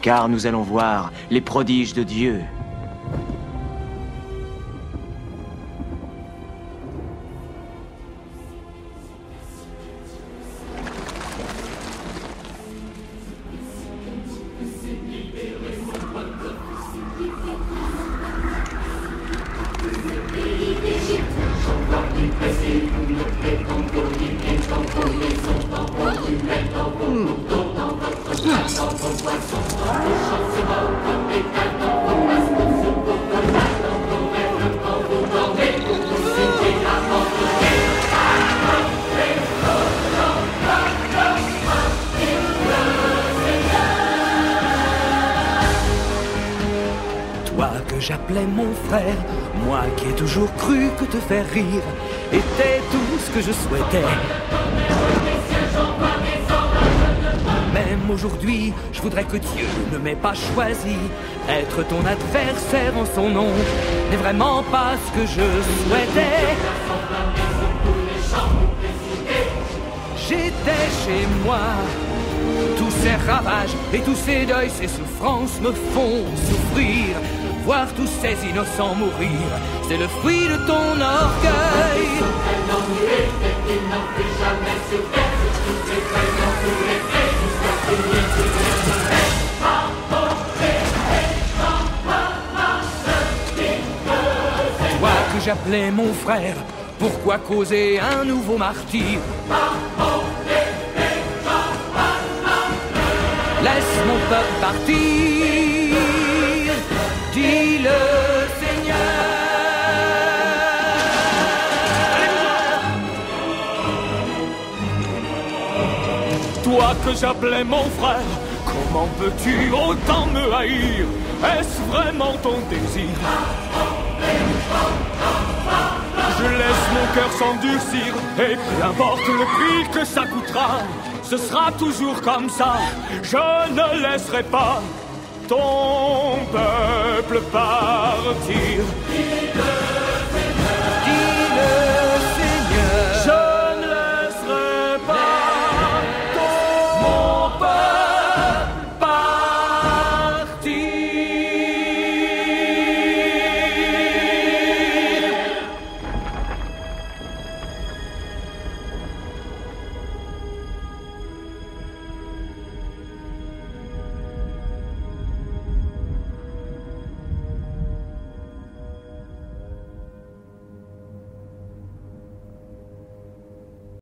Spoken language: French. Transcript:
Car nous allons voir les prodiges de Dieu. Toi que j'appelais mon frère, moi qui ai toujours cru que te faire rire était tout ce que je souhaitais. Même aujourd'hui, je voudrais que Dieu ne m'ait pas choisi. Être ton adversaire en son nom n'est vraiment pas ce que je souhaitais. J'étais chez moi. Tous ces ravages et tous ces deuils, ces souffrances me font souffrir. Voir tous ces innocents mourir, c'est le fruit de ton orgueil. Toi que j'appelais mon frère, pourquoi causer un nouveau martyr? Laisse mon peuple partir, dit le Seigneur. Toi que j'appelais mon frère, comment peux-tu autant me haïr? Est-ce vraiment ton désir? Cœur s'endurcir, et peu importe le prix que ça coûtera, ce sera toujours comme ça. Je ne laisserai pas ton peuple partir.